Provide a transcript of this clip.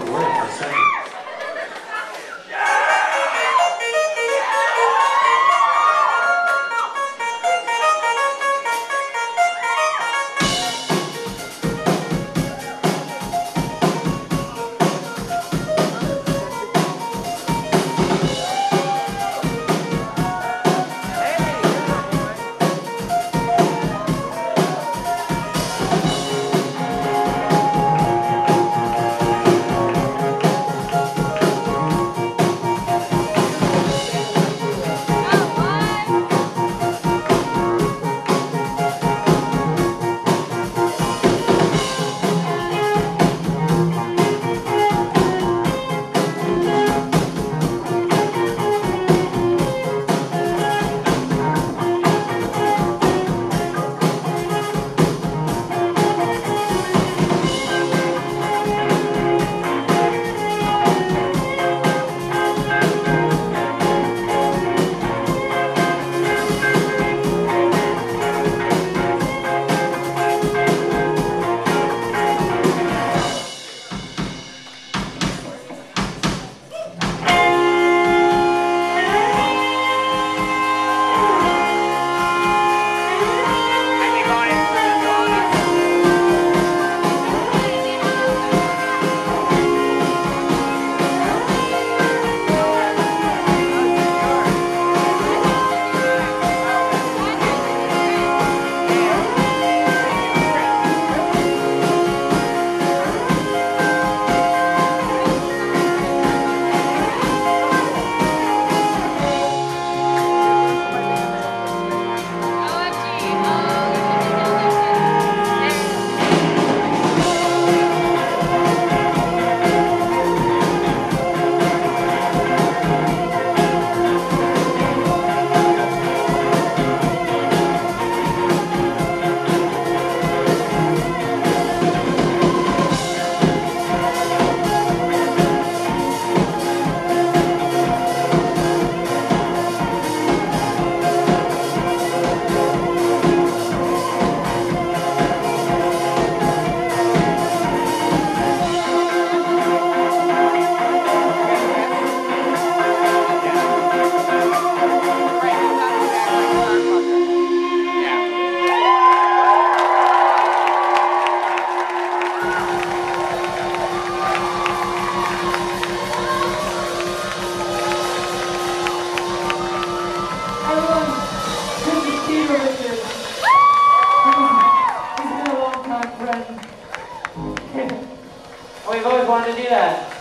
worried for a second. Do that.